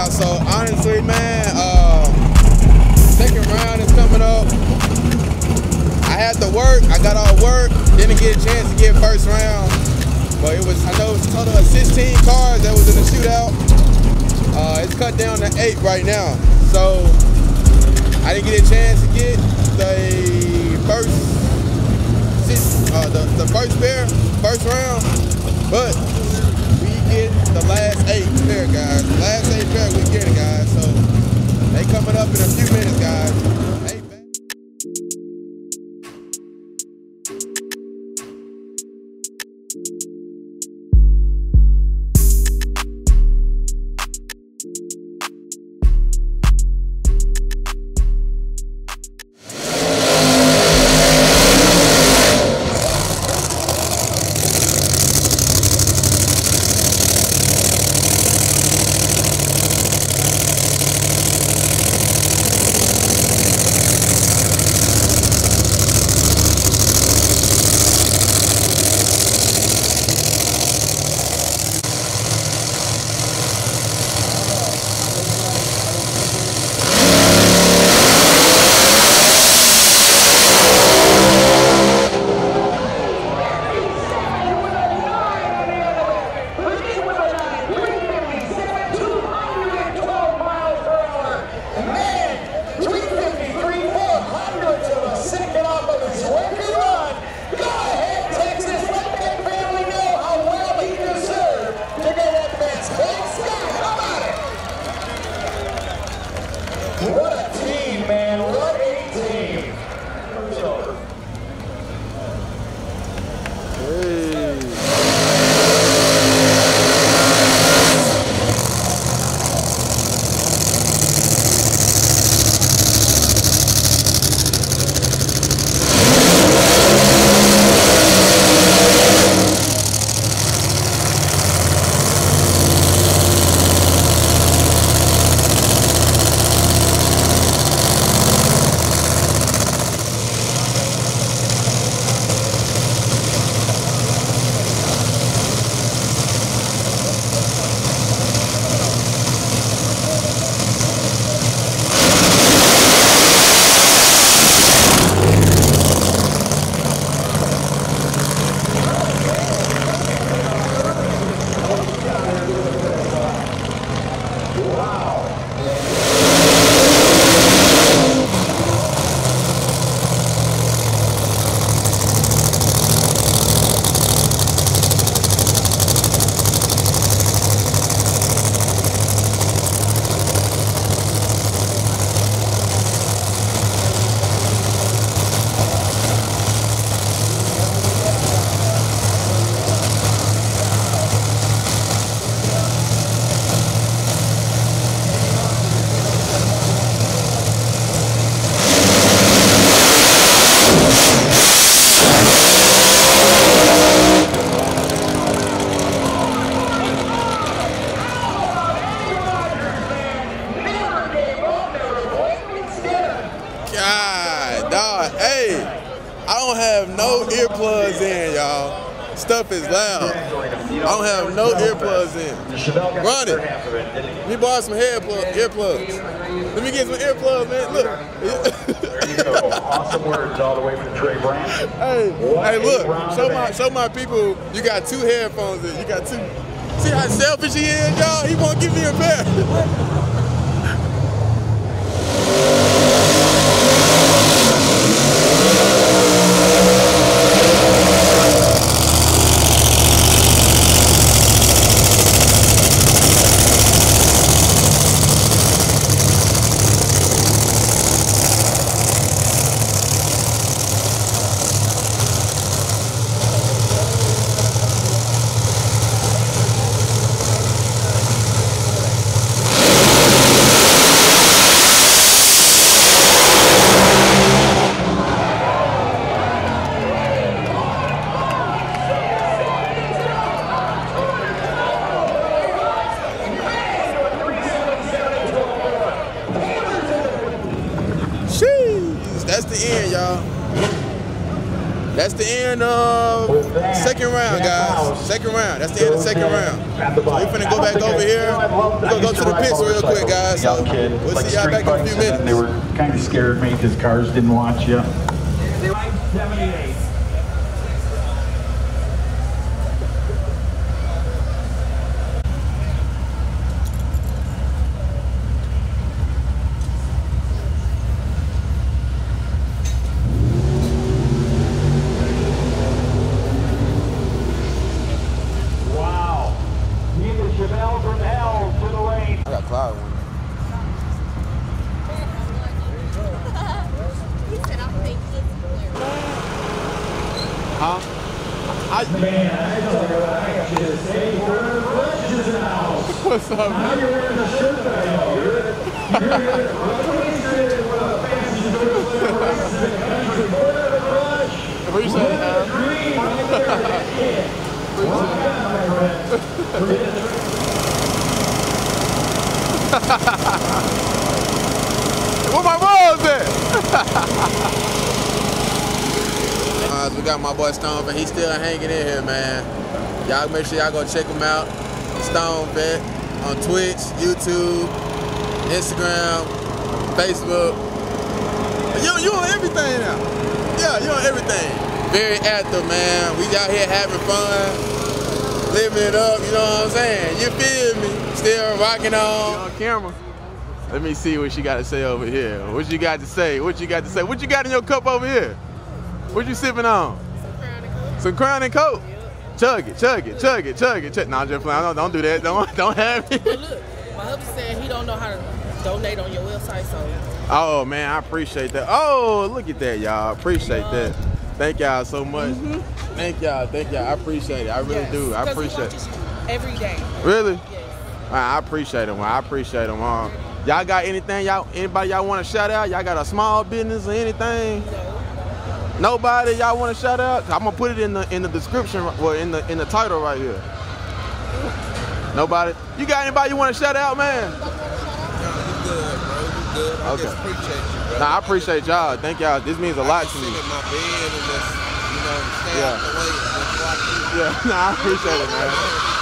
y'all, so honestly man, uh second round is coming up. I had to work, I got all work, didn't get a chance to get first round. But it was I know it's a total of 16 cars that was in the shootout. Uh it's cut down to eight right now. So I didn't get a chance to get the first uh, the, the first pair, first round. But get the last eight pair, guys. The last eight pair we get it, guys. So they coming up in a few minutes, guys. Have no earplugs in. Run it. Let me borrow some earplugs. Let me get some earplugs, man. Look. There you go. Awesome words all the way from Trey Brand. hey, hey, look. Show my show my people. You got two headphones in. You got two. See how selfish he is, y'all? He won't give me a pair. Sheesh, that's the end, y'all. That's the end of second round, guys. Second round. That's the end of second round. So we finna go back over here. We're gonna go to the pits real quick, guys. So we'll see y'all back in a few minutes. They were kind of scared of me because cars didn't watch you. 78. Wow. He's a Chevelle from hell to the lane. I got cloud one. He said, "I'll make it clear." Huh? I, Man, I don't know what I should say. We're Rush is out. what's up, man? Now you're wearing a shirt that I know. You're, you're illustrated with a fancy shirt races in the country. We're the Rush. Appreciate it, man. Green, right there. That's done, my balls at? uh, we got my boy Stone, but he's still hanging in here, man. Y'all make sure y'all go check him out. Stone Vet on Twitch, YouTube, Instagram, Facebook. You, you on everything now. Yeah, you on everything. Very active, man. We out here having fun, living it up, you know what I'm saying? You feel me? Still rocking on. On camera. Let me see what you got to say over here. What you got to say? What you got to say? What you got in your cup over here? What you sipping on? Some Crown and Coke. Chug it, chug it, chug it, chug it, chug. Nah, I'm just playing. Don't, don't do that. Don't, don't have me. But look, my husband said he don't know how to donate on your website, so Oh man, I appreciate that. Oh, look at that, y'all. Appreciate that. Thank y'all so much. Thank y'all, thank y'all. I appreciate it. I really yes. do. I appreciate it. every day. Really? Yes. Man, I appreciate them. I appreciate them. Um, y'all got anything y'all anybody y'all want to shout out? Y'all got a small business or anything? Nobody y'all want to shout out? I'm gonna put it in the in the description well in the in the title right here. Nobody. You got anybody you want to shout out, man? You good, bro. You good. I Okay. just appreciate you, bro. Nah, I appreciate y'all. Thank y'all. This means a lot to me. in my bed and just, you know, Yeah. out the way and just watch you. Yeah, nah, I appreciate it, man.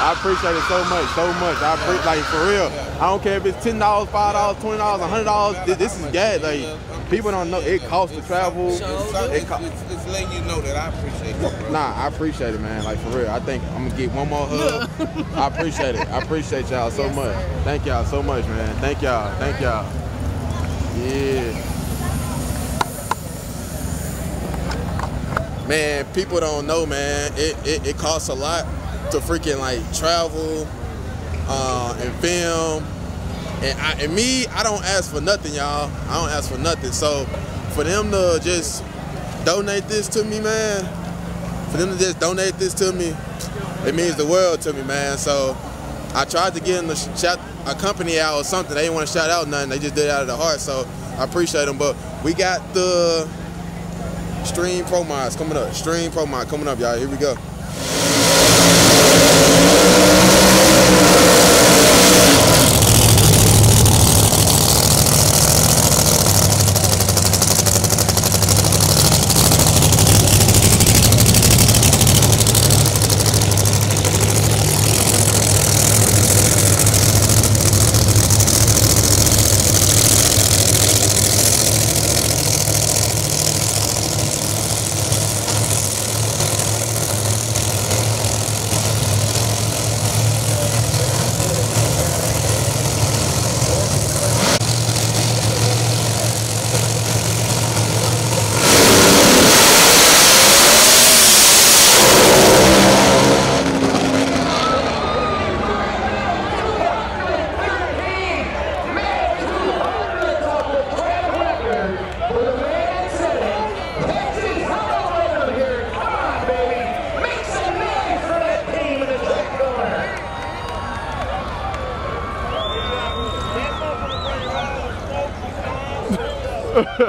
I appreciate it so much, so much. I appreciate, like, for real. I don't care if it's ten dollars, five dollars, twenty dollars, hundred dollars. This is gas. Like, people don't know it costs to travel. It it's, co- it's, it's letting you know that I appreciate bro. Nah, I appreciate it, man. Like for real. I think I'm gonna get one more hug. I appreciate it. I appreciate y'all so much. Thank y'all so much, man. Thank y'all. Thank y'all. Yeah. Man, people don't know, man. It, it, it costs a lot to freaking like travel uh, and film. And, I, and me, I don't ask for nothing, y'all. I don't ask for nothing. So for them to just donate this to me, man, for them to just donate this to me, it means the world to me, man. So I tried to get them to sh- shout a company out or something. They didn't want to shout out nothing. They just did it out of the heart. So I appreciate them. But we got the Xtreme Pro Mods coming up. Xtreme Pro Mod coming up, y'all. Here we go.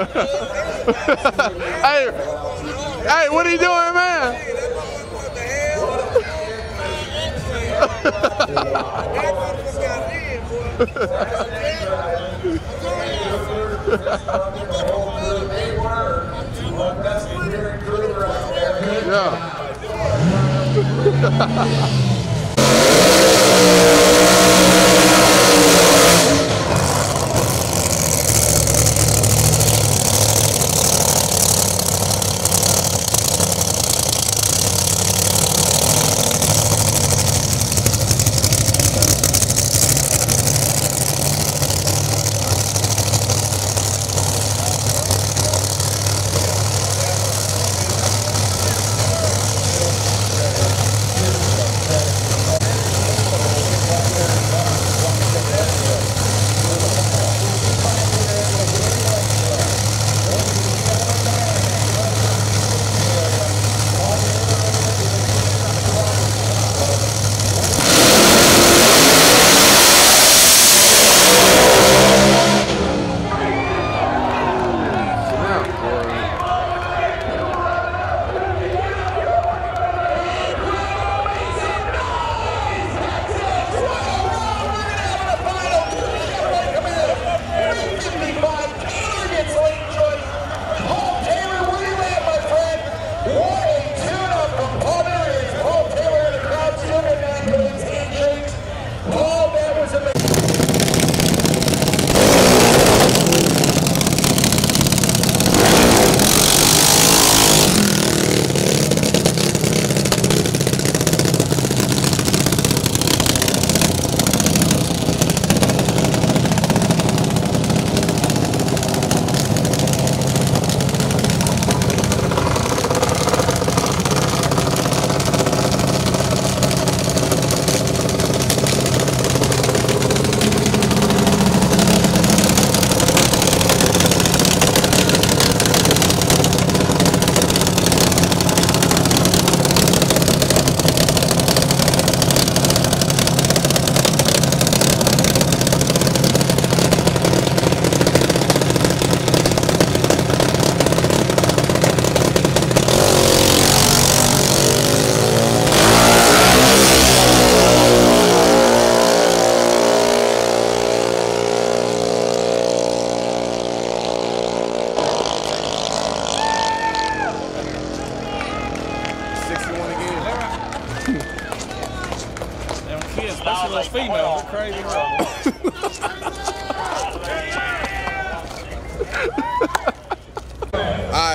hey, hey, what are you doing, man? Yeah.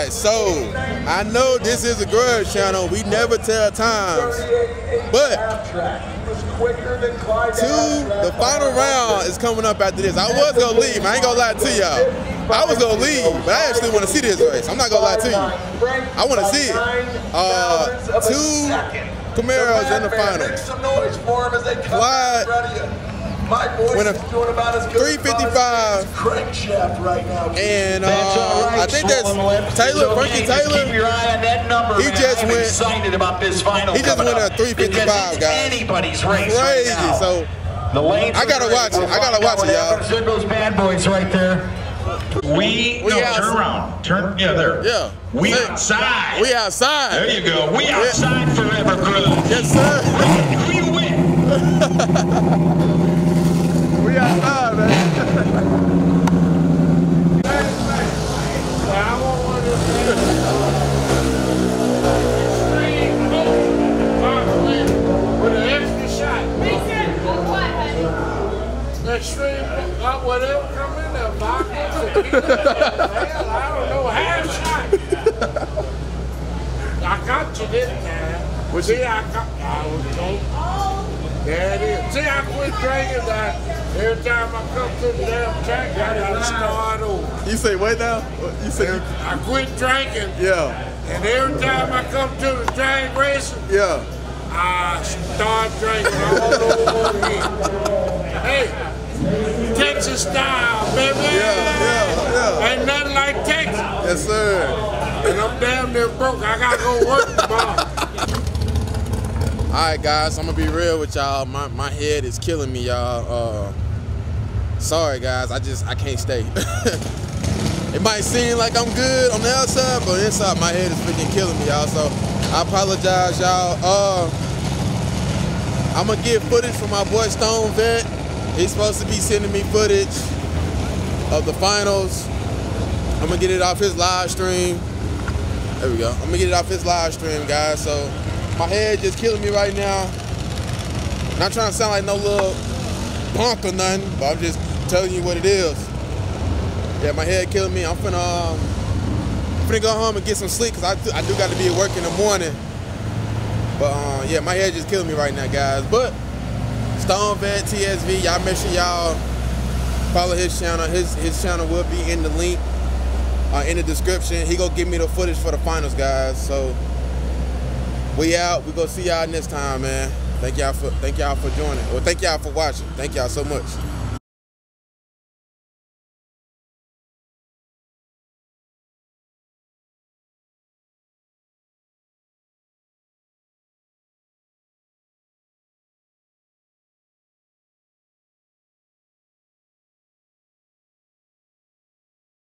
Alright, so I know this is a grudge channel. We never tell times. But two, the final round is coming up after this. I was gonna leave. I ain't gonna lie to y'all. I was gonna leave, but I actually want to see this race. I'm not gonna lie to you. I want to see it. Uh, two Camaros in the final. Clyde back in front of you. My voice went a is doing about as good 355 as crankshaft right now. And uh, That's all right, I think that's Swollen Taylor, It's Frankie okay. Taylor. Keep your eye on that number. He man. just I'm went- excited about this final. he just coming went up at 355, because guys. Anybody's race. Crazy. Right now. So the lanes. I gotta watch it. I gotta watch it, what y'all. happens those bad boys right there. We, We no, outs- turn around. Turn yeah there. yeah, We Say- outside. We outside. There you go. We Yeah. outside forever, Grudge. Yes, sir. Who you win? an extra shot. What, honey? Extreme, uh, whatever come in there, hell, I don't know, half shot. I got you time. See, I got, I was going. There it is. See, I quit drinking that. Every time I come to the damn track, I gotta start over. You say what now? You say I quit drinking, yeah, and every time I come to the drag racing, yeah. I start drinking all over again. Hey, Texas style, baby. Yeah, yeah, yeah. Ain't nothing like Texas. Yes, sir. And I'm damn near broke. I gotta go work tomorrow. All right, guys, I'm gonna be real with y'all. My my head is killing me, y'all. Uh, sorry, guys. I just I can't stay. it might seem like I'm good on the outside, but inside my head is freaking killing me, y'all. So I apologize, y'all. Uh, I'm gonna get footage from my boy Stone Vet. He's supposed to be sending me footage of the finals. I'm gonna get it off his live stream. There we go. I'm gonna get it off his live stream, guys. So my head just killing me right now. Not trying to sound like no little punk or nothing, but I'm just telling you what it is. Yeah, my head killing me. I'm finna, um, finna go home and get some sleep because I, do- I do got to be at work in the morning. But uh, yeah, my head just killing me right now, guys. But Stone Vet TSV, y'all make sure y'all follow his channel. His his channel will be in the link uh, in the description. He gonna give me the footage for the finals, guys. So we out. We gonna see y'all next time, man. Thank y'all for thank y'all for joining. Well, thank y'all for watching. Thank y'all so much.